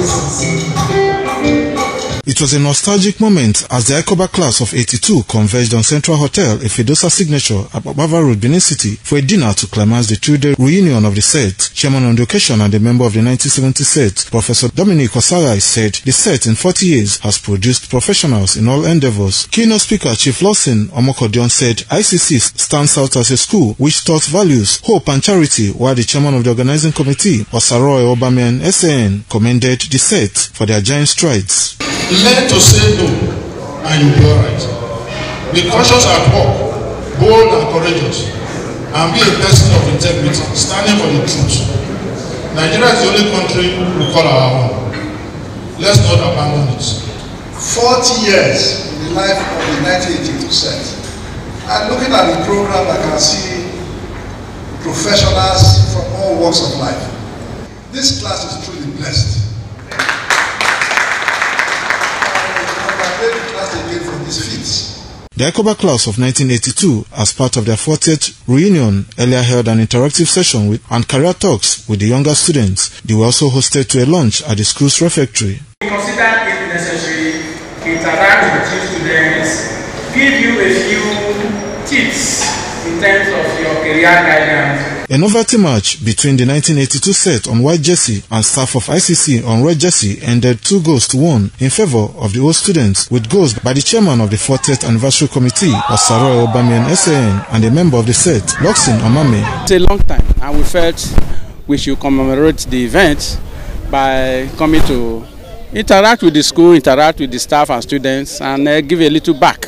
Jesus. It was a nostalgic moment as the ICCOBA class of 82 converged on Central Hotel, a Fedosa signature at Baba Road, Benin City, for a dinner to climax the two-day reunion of the set. Chairman on the occasion and a member of the 1970 set, Professor Dominic Osarai said the set in 40 years has produced professionals in all endeavors. Keynote speaker Chief Lawson Omokodion said ICC stands out as a school which taught values, hope and charity, while the chairman of the organizing committee, Osaro Obamian SAN, commended the set for their giant strides. Learn to say no and you'll be alright. Be cautious at work, bold and courageous, and be a person of integrity, standing for the truth. Nigeria is the only country we call our own. Let's not abandon it. 40 years in the life of the 1982 set. And looking at the program, I can see professionals from all walks of life. This class is truly blessed. The ICCOBA class of 1982, as part of their 40th reunion, earlier held an interactive session with, and career talks with the younger students. They were also hosted to a lunch at the school's refectory. We consider it necessary to interact with you students, give you a few tips in terms of your career guidance a novelty match between the 1982 set on white jersey and staff of ICC on red jersey ended two goals to one in favor of the old students with goals by the chairman of the 40th anniversary committee, Osaro Obamian SAN, and a member of the set, Luxin Amame. It's a long time and we felt we should commemorate the event by coming to interact with the school, interact with the staff and students and uh, give a little back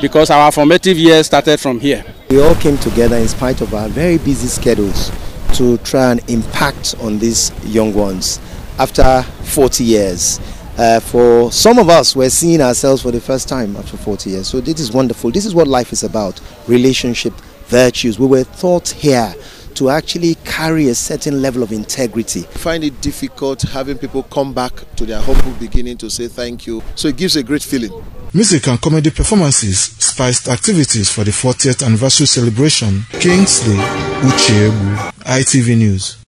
because our formative years started from here. We all came together in spite of our very busy schedules to try and impact on these young ones after 40 years. Uh, for some of us, we're seeing ourselves for the first time after 40 years. So this is wonderful. This is what life is about relationship, virtues. We were taught here to actually carry a certain level of integrity. I find it difficult having people come back to their humble beginning to say thank you. So it gives a great feeling. Music and comedy performances spiced activities for the 40th anniversary celebration. Kingsley Uchegbu, ITV News.